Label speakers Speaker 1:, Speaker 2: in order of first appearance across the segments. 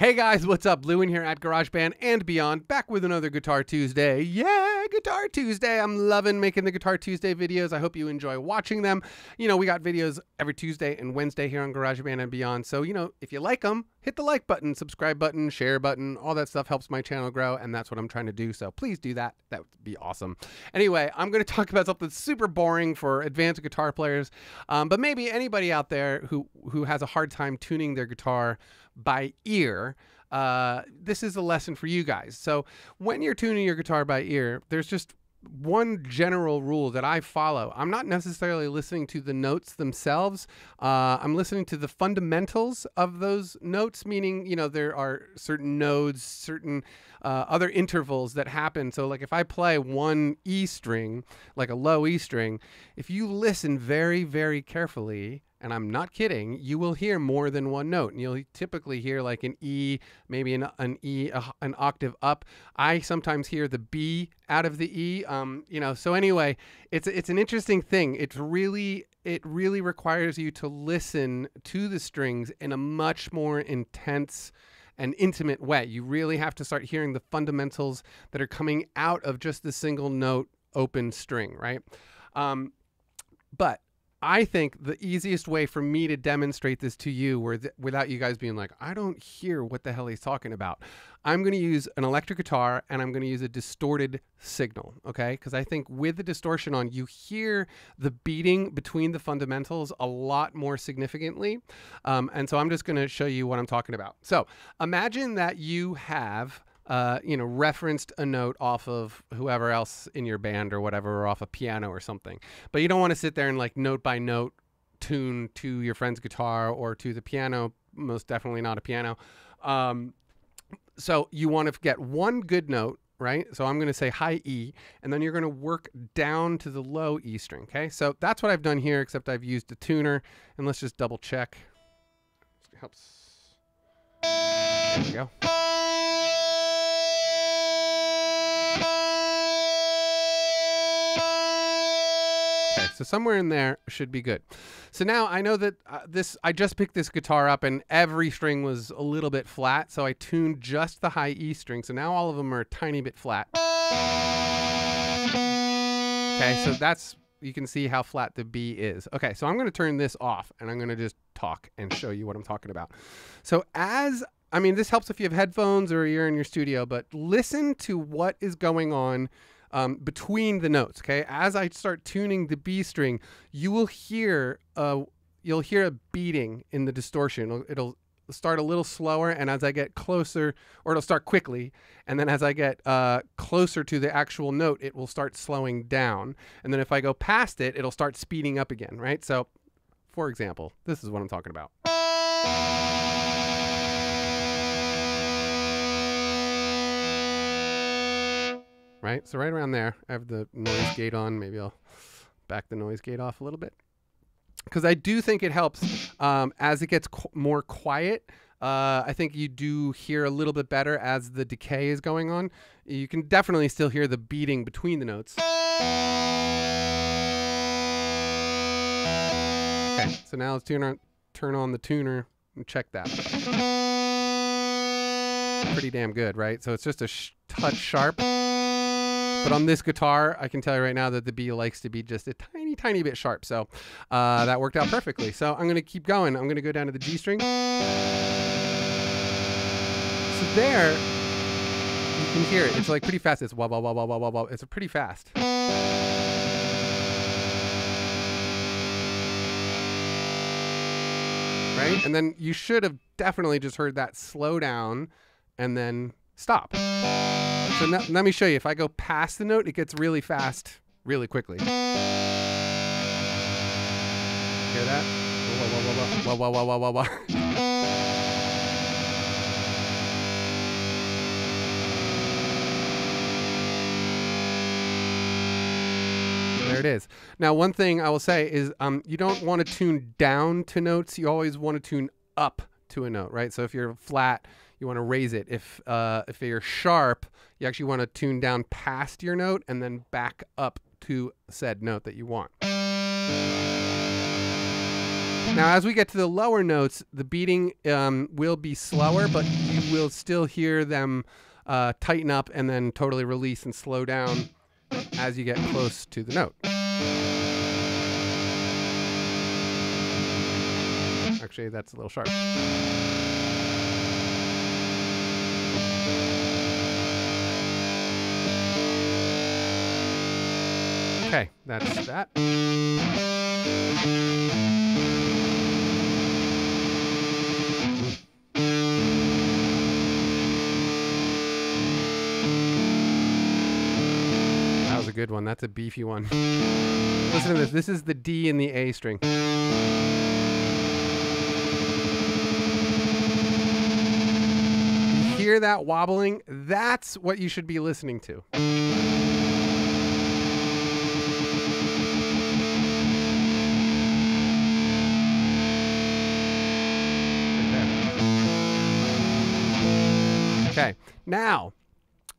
Speaker 1: Hey guys, what's up? Lewin here at GarageBand and beyond, back with another Guitar Tuesday. Guitar Tuesday. I'm loving making the Guitar Tuesday videos. I hope you enjoy watching them. You know, we got videos every Tuesday and Wednesday here on GarageBand and beyond. So, you know, if you like them, hit the like button, subscribe button, share button. All that stuff helps my channel grow, and that's what I'm trying to do. So please do that. That would be awesome. Anyway, I'm going to talk about something super boring for advanced guitar players, um, but maybe anybody out there who who has a hard time tuning their guitar by ear. Uh, this is a lesson for you guys. So when you're tuning your guitar by ear, there's just one general rule that I follow. I'm not necessarily listening to the notes themselves. Uh, I'm listening to the fundamentals of those notes, meaning, you know, there are certain nodes, certain uh, other intervals that happen. So, like if I play one E string, like a low E string, if you listen very, very carefully, and I'm not kidding, you will hear more than one note. And you'll typically hear like an E, maybe an, an E, a, an octave up. I sometimes hear the B out of the E. Um, you know, so anyway, it's it's an interesting thing. It's really it really requires you to listen to the strings in a much more intense and intimate way. You really have to start hearing the fundamentals that are coming out of just the single note open string, right? Um, but I think the easiest way for me to demonstrate this to you th- without you guys being like, I don't hear what the hell he's talking about. I'm going to use an electric guitar and I'm going to use a distorted signal, okay? Because I think with the distortion on, you hear the beating between the fundamentals a lot more significantly. Um, and so I'm just going to show you what I'm talking about. So imagine that you have uh, you know, referenced a note off of whoever else in your band or whatever, or off a piano or something. But you don't want to sit there and like note by note tune to your friend's guitar or to the piano. Most definitely not a piano. Um, so you want to get one good note, right? So I'm going to say high E, and then you're going to work down to the low E string. Okay, so that's what I've done here, except I've used a tuner. And let's just double check. Helps. There we go. So somewhere in there should be good. So now I know that uh, this, I just picked this guitar up and every string was a little bit flat. So I tuned just the high E string. So now all of them are a tiny bit flat. Okay, so that's, you can see how flat the B is. Okay, so I'm going to turn this off and I'm going to just talk and show you what I'm talking about. So as I mean, this helps if you have headphones or you're in your studio, but listen to what is going on um, between the notes. Okay, as I start tuning the B string, you will hear a you'll hear a beating in the distortion. It'll, it'll start a little slower, and as I get closer, or it'll start quickly, and then as I get uh, closer to the actual note, it will start slowing down. And then if I go past it, it'll start speeding up again. Right. So, for example, this is what I'm talking about. Right? So right around there, I have the noise gate on. Maybe I'll back the noise gate off a little bit. Because I do think it helps um, as it gets more quiet. Uh, I think you do hear a little bit better as the decay is going on. You can definitely still hear the beating between the notes. Okay, so now let's turn on, turn on the tuner and check that. Pretty damn good, right? So it's just a sh- touch sharp. But on this guitar, I can tell you right now that the B likes to be just a tiny, tiny bit sharp. So uh, that worked out perfectly. So I'm going to keep going. I'm going to go down to the G string. So there, you can hear it. It's like pretty fast. It's wah, wah, wah, wah, wah, wah, wah. It's pretty fast. Right? And then you should have definitely just heard that slow down and then stop. So now, let me show you. If I go past the note, it gets really fast really quickly. Hear that? Wah, wah, wah, wah, wah, wah, wah. There it is. Now, one thing I will say is um, you don't want to tune down to notes. You always want to tune up to a note, right? So if you're flat, you want to raise it. If uh, if you're sharp, you actually want to tune down past your note and then back up to said note that you want. Now, as we get to the lower notes, the beating um, will be slower, but you will still hear them uh, tighten up and then totally release and slow down as you get close to the note. Actually, that's a little sharp. Okay, that's that. That was a good one. That's a beefy one. Listen to this. This is the D and the A string. Hear that wobbling? That's what you should be listening to. Okay, now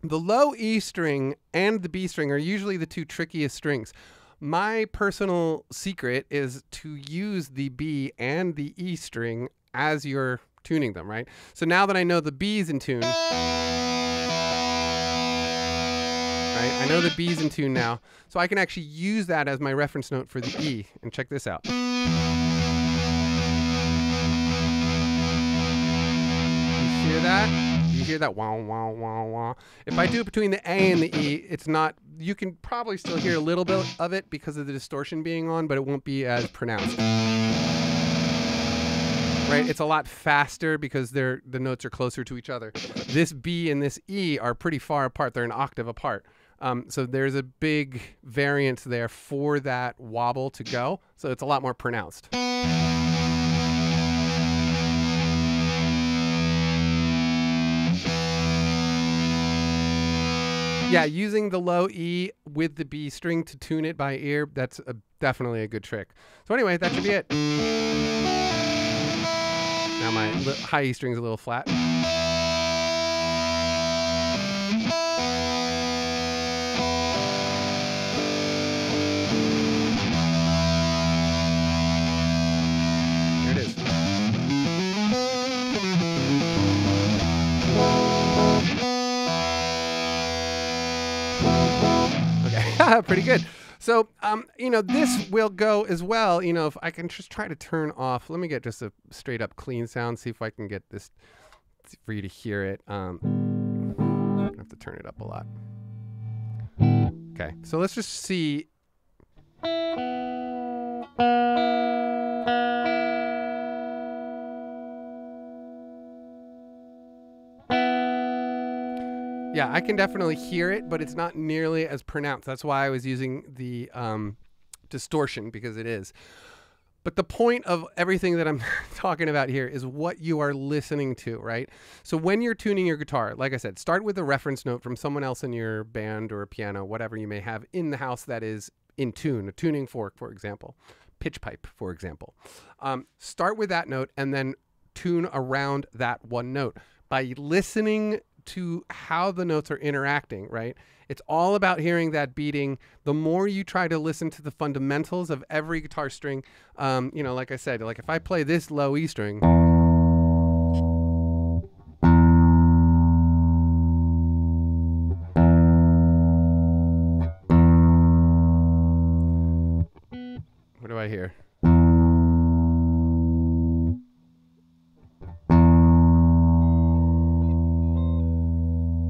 Speaker 1: the low E string and the B string are usually the two trickiest strings. My personal secret is to use the B and the E string as you're tuning them, right? So now that I know the B's in tune, right? I know the B's in tune now, so I can actually use that as my reference note for the E. And check this out. You hear that? You hear that wow wow wow wow. If I do it between the A and the E, it's not. You can probably still hear a little bit of it because of the distortion being on, but it won't be as pronounced. Right? It's a lot faster because they're the notes are closer to each other. This B and this E are pretty far apart. They're an octave apart. Um, so there's a big variance there for that wobble to go. So it's a lot more pronounced. yeah, using the low E with the B string to tune it by ear, that's a, definitely a good trick. So anyway, that should be it. Now my high E string's a little flat. Here it is. Okay, pretty good. So, um, you know, this will go as well. You know, if I can just try to turn off, let me get just a straight up clean sound, see if I can get this for you to hear it. Um, I have to turn it up a lot. Okay, so let's just see. Yeah, I can definitely hear it, but it's not nearly as pronounced. That's why I was using the um, distortion because it is. But the point of everything that I'm talking about here is what you are listening to, right? So when you're tuning your guitar, like I said, start with a reference note from someone else in your band or a piano, whatever you may have in the house that is in tune, a tuning fork, for example, pitch pipe, for example. Um, start with that note and then tune around that one note. By listening to how the notes are interacting, right? It's all about hearing that beating. The more you try to listen to the fundamentals of every guitar string, um, you know, like I said, like if I play this low E string.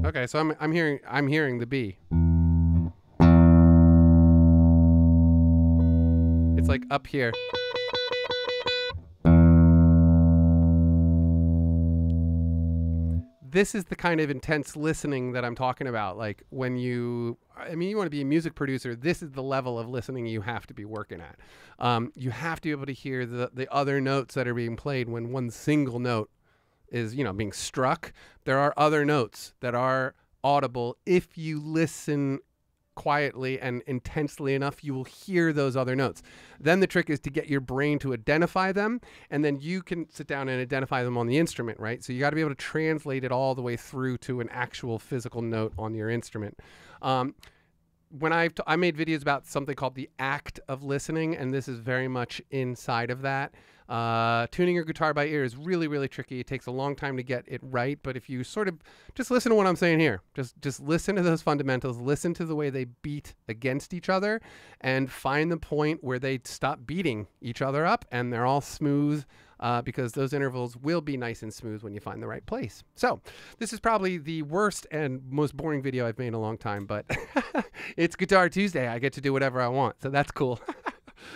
Speaker 1: Okay, so I'm I'm hearing I'm hearing the B. It's like up here. This is the kind of intense listening that I'm talking about. Like when you, I mean, you want to be a music producer. This is the level of listening you have to be working at. Um, you have to be able to hear the the other notes that are being played when one single note is you know being struck there are other notes that are audible. If you listen quietly and intensely enough you will hear those other notes. Then the trick is to get your brain to identify them and then you can sit down and identify them on the instrument right? So you got to be able to translate it all the way through to an actual physical note on your instrument. Um, when I I made videos about something called the act of listening, and this is very much inside of that. Uh, tuning your guitar by ear is really, really tricky. It takes a long time to get it right, but if you sort of just listen to what I'm saying here, just just listen to those fundamentals, listen to the way they beat against each other, and find the point where they stop beating each other up and they're all smooth. Uh, because those intervals will be nice and smooth when you find the right place. So, this is probably the worst and most boring video I've made in a long time, but it's Guitar Tuesday. I get to do whatever I want, so that's cool.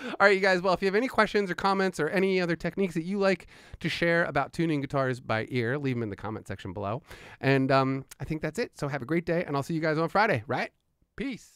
Speaker 1: All right, you guys. Well, if you have any questions or comments or any other techniques that you like to share about tuning guitars by ear, leave them in the comment section below. And um, I think that's it. So have a great day, and I'll see you guys on Friday, right? Peace.